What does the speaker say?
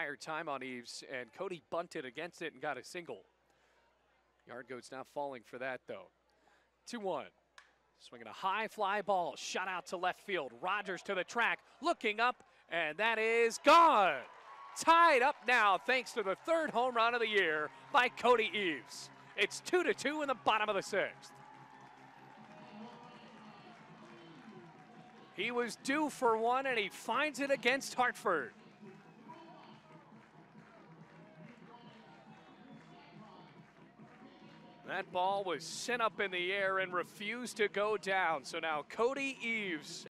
entire time on Eaves, and Kody bunted against it and got a single. Yard Goats not falling for that, though. 2 1. Swinging a high fly ball, shot out to left field. Rogers to the track, looking up, and that is gone. Tied up now, thanks to the third home run of the year by Kody Eaves. It's 2 to 2 in the bottom of the sixth. He was due for one, and he finds it against Hartford. That ball was sent up in the air and refused to go down. So now Kody Eaves